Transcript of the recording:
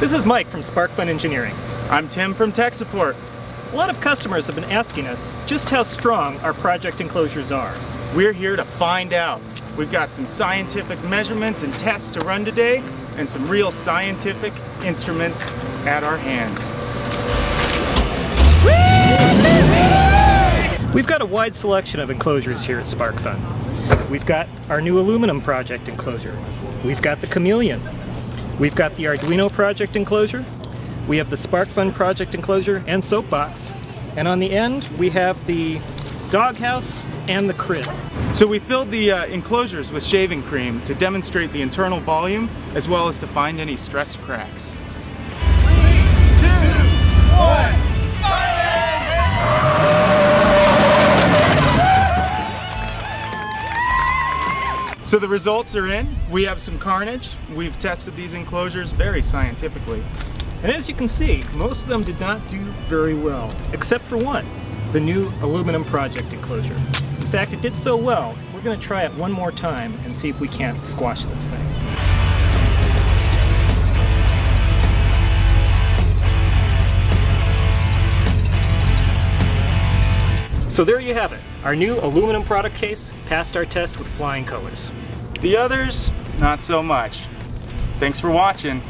This is Mike from SparkFun Engineering. I'm Tim from Tech Support. A lot of customers have been asking us just how strong our project enclosures are. We're here to find out. We've got some scientific measurements and tests to run today and some real scientific instruments at our hands. We've got a wide selection of enclosures here at SparkFun. We've got our new aluminum project enclosure. We've got the Chameleon. We've got the Arduino project enclosure. We have the SparkFun project enclosure and soapbox. And on the end, we have the doghouse and the crib. So we filled the uh, enclosures with shaving cream to demonstrate the internal volume as well as to find any stress cracks. Three, two, So the results are in. We have some carnage. We've tested these enclosures very scientifically. And as you can see, most of them did not do very well, except for one, the new aluminum project enclosure. In fact, it did so well, we're going to try it one more time and see if we can't squash this thing. So there you have it. Our new aluminum product case passed our test with flying colors. The others, not so much. Thanks for watching.